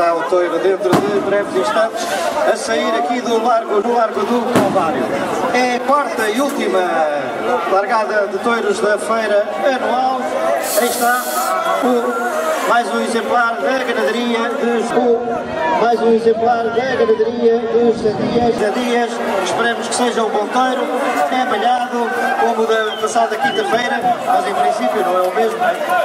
está o toiro dentro de breves instantes, a sair aqui do largo, no largo do Calvário. É a quarta e última largada de touros da feira anual. Aí está o mais um exemplar da ganaderia dos o, mais um exemplar da ganaderia dos Sadias, Sadias, esperemos que seja um bom touro, é malhado como da passada quinta-feira, mas em princípio não é o mesmo,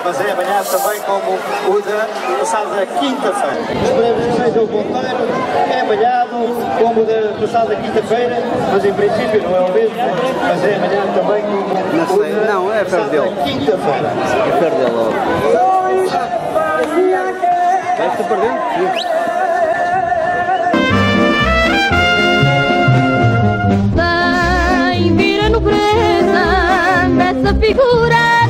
mas é malhado também como o da passada quinta-feira. Esperemos que seja bom touro, é malhado como o da passada quinta-feira, mas em princípio não é o mesmo, mas é malhado também como o da não, é dele. quinta-feira. E perdeu logo. Vai-se perdendo? Figura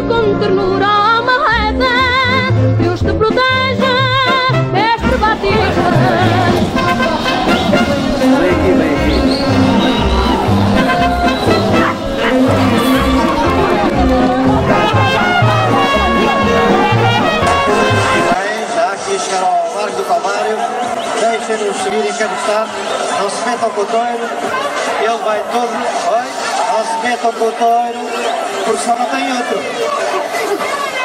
com ternura a marreta. Deus te proteja, mestre Batista. Vem aqui, vem aqui. Já aqui a chegar ao Largo do Calvário, deixem-nos seguir estado, não se metam com o toiro, ele vai todo, oi, não se metam com o toiro, porque só não tem outro.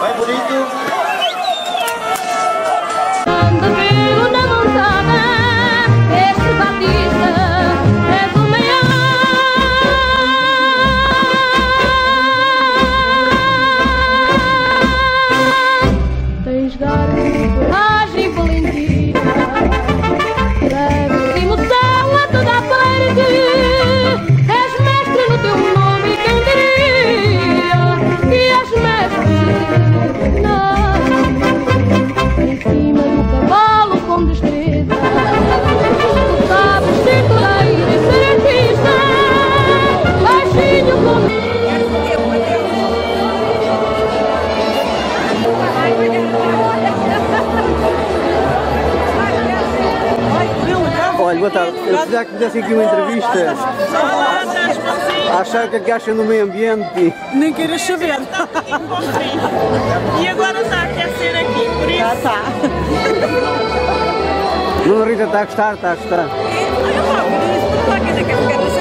Bem bonito. Olha, boa tarde. Eu precisava que me desse aqui uma entrevista. Achar o que é que acham do meio ambiente. Nem queiras saber. E agora está a aquecer aqui, por isso. Já está. Dona Rita está a gostar, está a gostar. Olha lá, por isso, por lá, quer dizer que eu quero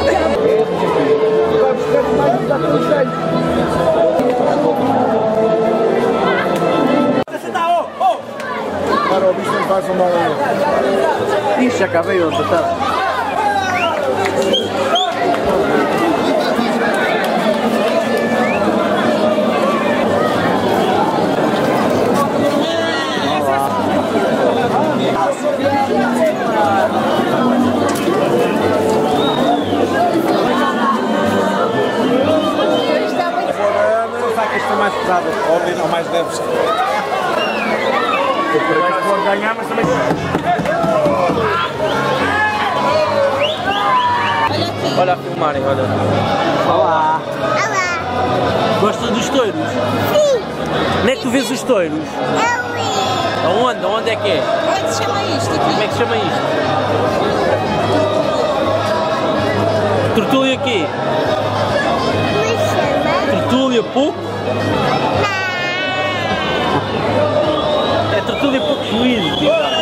a Ixi, acabei outra, tá? Facas estradas. Ontem não mais deves. Pode ganhar, mas também. Olha a filmarem, olha. Olá. Gosta dos touros? Sim, Onde é que tu vês os touros? eu vi. Aonde? Aonde é que é? Como é que se chama isto aqui? Como é que se chama isto? Tertúlia aqui? Me chama? Tertúlia pouco? É tertúlia pouco juízo. diz